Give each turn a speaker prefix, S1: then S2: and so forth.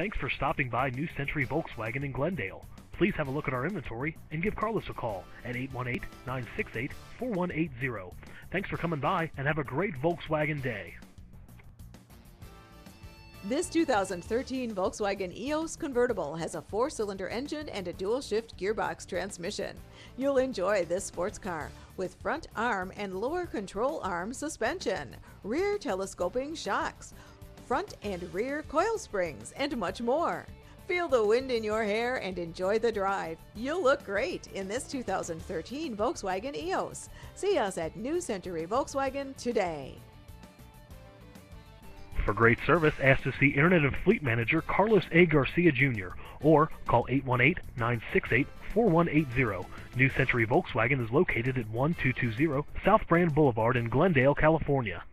S1: Thanks for stopping by New Century Volkswagen in Glendale. Please have a look at our inventory and give Carlos a call at 818-968-4180. Thanks for coming by and have a great Volkswagen day.
S2: This 2013 Volkswagen EOS convertible has a four-cylinder engine and a dual-shift gearbox transmission. You'll enjoy this sports car with front arm and lower control arm suspension, rear telescoping shocks, front and rear coil springs, and much more. Feel the wind in your hair and enjoy the drive. You'll look great in this 2013 Volkswagen EOS. See us at New Century Volkswagen today.
S1: For great service, ask to see Internet and Fleet Manager Carlos A. Garcia Jr. or call 818-968-4180. New Century Volkswagen is located at 1220 South Brand Boulevard in Glendale, California.